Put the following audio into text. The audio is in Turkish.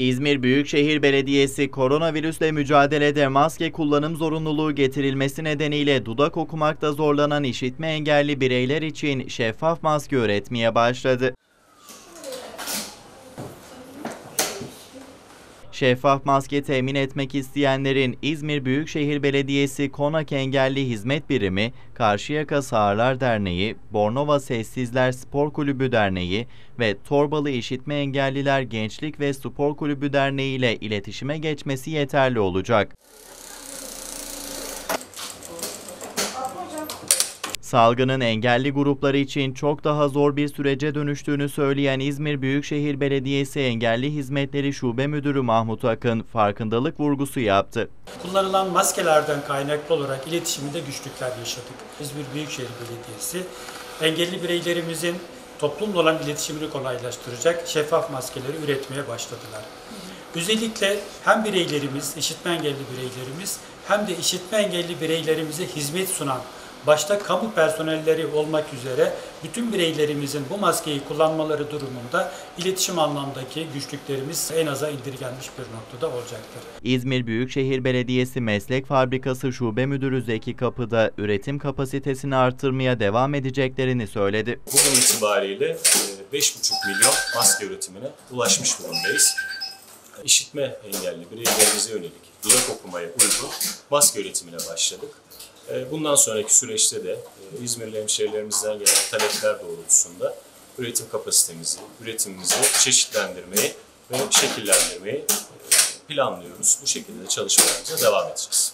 İzmir Büyükşehir Belediyesi koronavirüsle mücadelede maske kullanım zorunluluğu getirilmesi nedeniyle dudak okumakta zorlanan işitme engelli bireyler için şeffaf maske üretmeye başladı. Şeffaf maske temin etmek isteyenlerin İzmir Büyükşehir Belediyesi Konak Engelli Hizmet Birimi, Karşıyaka Sağırlar Derneği, Bornova Sessizler Spor Kulübü Derneği ve Torbalı İşitme Engelliler Gençlik ve Spor Kulübü Derneği ile iletişime geçmesi yeterli olacak. Salgının engelli grupları için çok daha zor bir sürece dönüştüğünü söyleyen İzmir Büyükşehir Belediyesi Engelli Hizmetleri Şube Müdürü Mahmut Akın farkındalık vurgusu yaptı. Kullanılan maskelerden kaynaklı olarak iletişimde güçlükler yaşadık. İzmir Büyükşehir Belediyesi engelli bireylerimizin toplumla olan iletişimini kolaylaştıracak şeffaf maskeleri üretmeye başladılar. Özellikle hem bireylerimiz, işitme engelli bireylerimiz hem de işitme engelli bireylerimize hizmet sunan başta kamu personelleri olmak üzere bütün bireylerimizin bu maskeyi kullanmaları durumunda iletişim anlamdaki güçlüklerimiz en aza indirgenmiş bir noktada olacaktır. İzmir Büyükşehir Belediyesi Meslek Fabrikası Şube Müdürü Zeki Kapı'da üretim kapasitesini artırmaya devam edeceklerini söyledi. Bugün itibariyle e, 5,5 milyon maske üretimine ulaşmış durumdayız. İşitme engelli bireylerimize yönelik dudak okumaya uygun maske üretimine başladık. E, Bundan sonraki süreçte de e, İzmirli hemşehrilerimizden gelen talepler doğrultusunda üretim kapasitemizi, üretimimizi çeşitlendirmeyi ve şekillendirmeyi e, planlıyoruz. Bu şekilde çalışmalarımıza devam edeceğiz.